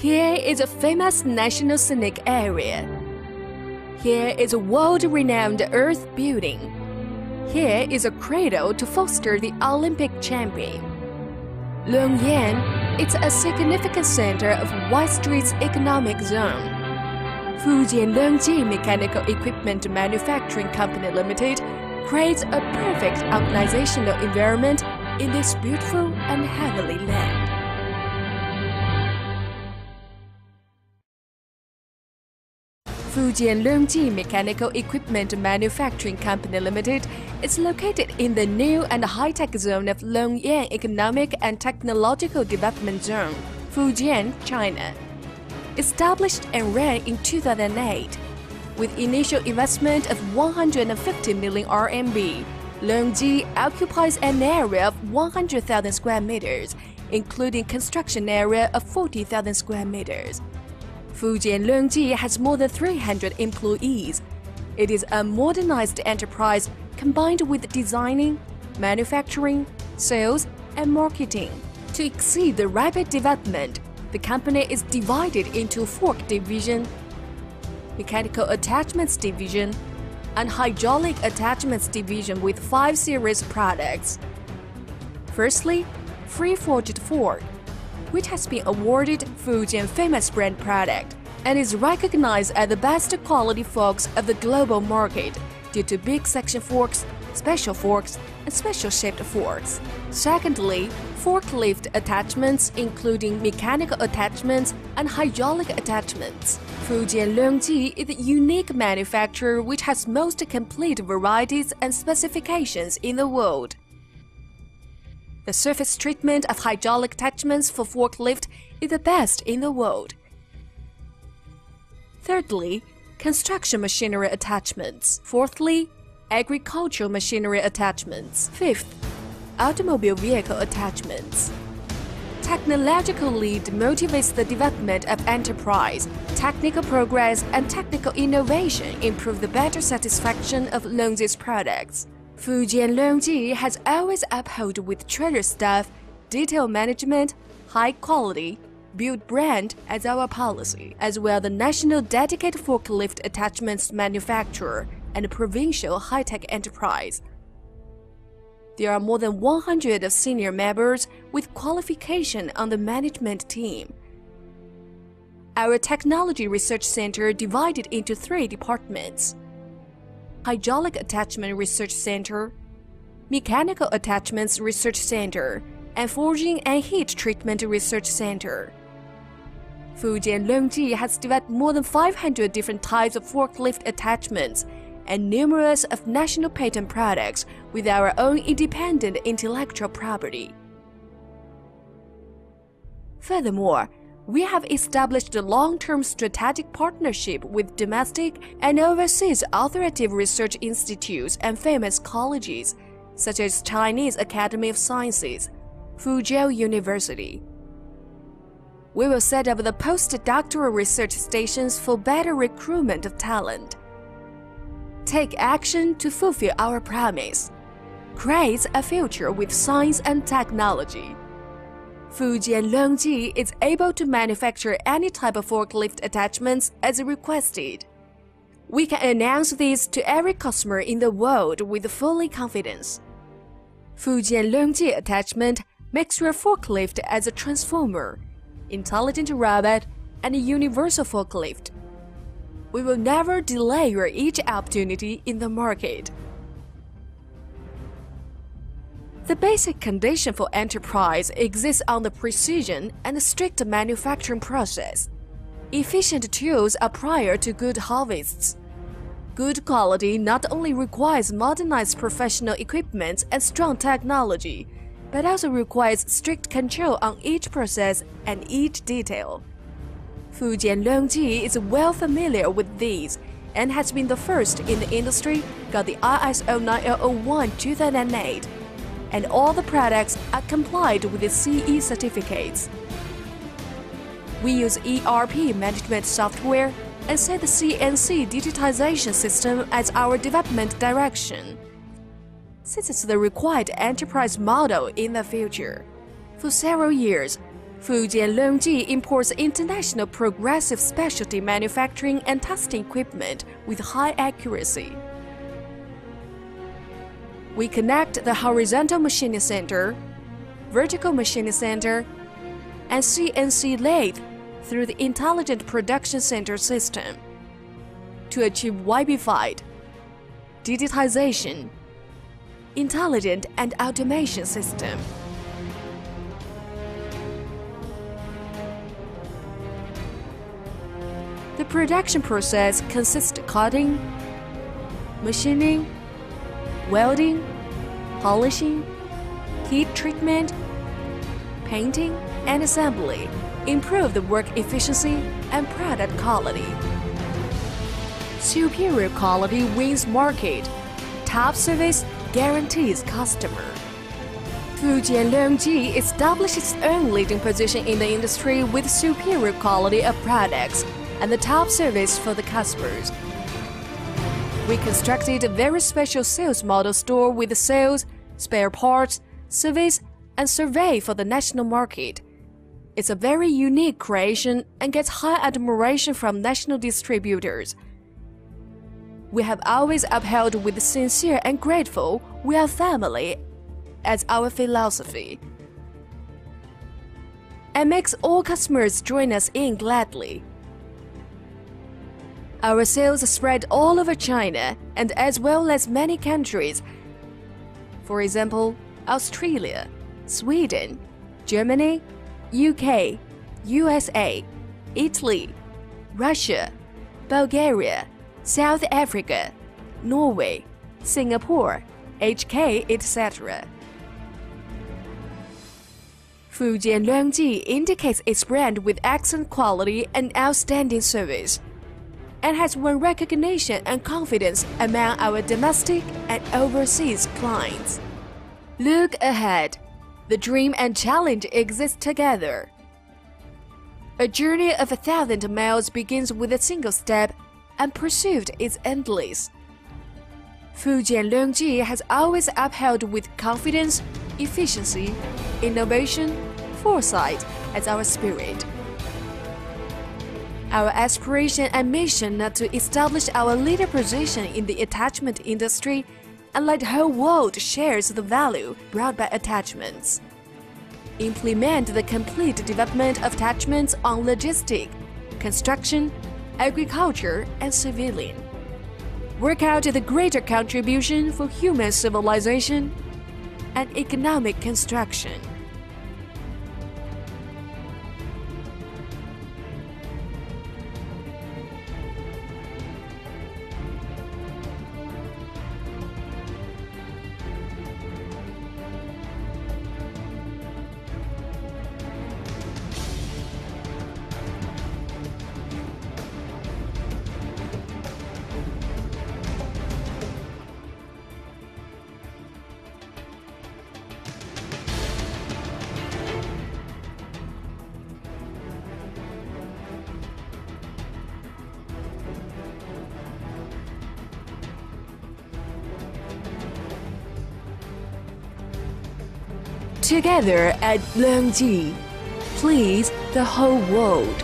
Here is a famous national scenic area. Here is a world-renowned earth building. Here is a cradle to foster the Olympic champion. Longyan is a significant center of West Strait's Economic Zone. Fujian Longji Mechanical Equipment Manufacturing Company Limited creates a perfect organizational environment in this beautiful and heavenly land. Fujian Longji Mechanical Equipment Manufacturing Company Limited is located in the new and high-tech zone of Longyan Economic and Technological Development Zone, Fujian, China. Established and ran in 2008, with initial investment of 150 million RMB, Longji occupies an area of 100,000 square meters, including construction area of 40,000 square meters. Fujian Longji has more than 300 employees. It is a modernized enterprise combined with designing, manufacturing, sales, and marketing. To exceed the rapid development, the company is divided into Fork Division, Mechanical Attachments Division, and Hydraulic Attachments Division with five series products. Firstly, Free Forged Fork which has been awarded Fujian Famous Brand Product and is recognized as the best quality forks of the global market due to big section forks, special forks, and special shaped forks. Secondly, forklift attachments including mechanical attachments and hydraulic attachments. Fujian Longji is a unique manufacturer which has most complete varieties and specifications in the world. The surface treatment of hydraulic attachments for forklift is the best in the world. Thirdly, construction machinery attachments. Fourthly, agricultural machinery attachments. Fifth, automobile vehicle attachments. Technological lead motivates the development of enterprise. Technical progress and technical innovation improve the better satisfaction of Longji's products. Fujian Longji has always upheld with treasure staff, detail management, high quality, build brand as our policy, as well the national dedicated forklift attachments manufacturer and provincial high-tech enterprise. There are more than 100 of senior members with qualification on the management team. Our technology research center divided into three departments. Hydraulic Attachment Research Center, Mechanical Attachments Research Center, and Forging and Heat Treatment Research Center. Fujian Longji has developed more than 500 different types of forklift attachments and numerous of national patent products with our own independent intellectual property. Furthermore, we have established a long-term strategic partnership with domestic and overseas authoritative research institutes and famous colleges, such as Chinese Academy of Sciences, Fuzhou University. We will set up the postdoctoral research stations for better recruitment of talent. Take action to fulfill our promise. Create a future with science and technology. Fujian Longji is able to manufacture any type of forklift attachments as requested. We can announce this to every customer in the world with full confidence. Fujian Longji attachment makes your forklift as a transformer, intelligent robot, and a universal forklift. We will never delay your each opportunity in the market. The basic condition for enterprise exists on the precision and strict manufacturing process. Efficient tools are prior to good harvests. Good quality not only requires modernized professional equipment and strong technology, but also requires strict control on each process and each detail. Fujian Longji is well familiar with these and has been the first in the industry, got the ISO 9001 2008 and all the products are complied with the CE certificates. We use ERP management software and set the CNC digitization system as our development direction. Since it's the required enterprise model in the future, for several years, Fujian Longji imports international progressive specialty manufacturing and testing equipment with high accuracy. We connect the horizontal machining center, vertical machining center, and CNC lathe through the Intelligent Production Center system to achieve wibified digitization, intelligent and automation system. The production process consists of cutting, machining, welding, polishing, heat treatment, painting, and assembly. Improve the work efficiency and product quality. Superior quality wins market. Top service guarantees customer. Fujian Longji established its own leading position in the industry with superior quality of products and the top service for the customers. We constructed a very special sales model store with sales, spare parts, service, and survey for the national market. It's a very unique creation and gets high admiration from national distributors. We have always upheld with sincere and grateful, we are family as our philosophy. And makes all customers join us in gladly. Our sales spread all over China and as well as many countries. For example, Australia, Sweden, Germany, UK, USA, Italy, Russia, Bulgaria, South Africa, Norway, Singapore, HK, etc. Fujian Longji indicates its brand with excellent quality and outstanding service and has won recognition and confidence among our domestic and overseas clients. Look ahead. The dream and challenge exist together. A journey of a thousand miles begins with a single step, and pursuit is endless. Fujian Longji has always upheld with confidence, efficiency, innovation, foresight as our spirit. Our aspiration and mission are to establish our leader position in the attachment industry and let the whole world shares the value brought by attachments. Implement the complete development of attachments on logistic, construction, agriculture, and civilian. Work out the greater contribution for human civilization and economic construction. Together at Longji, please the whole world.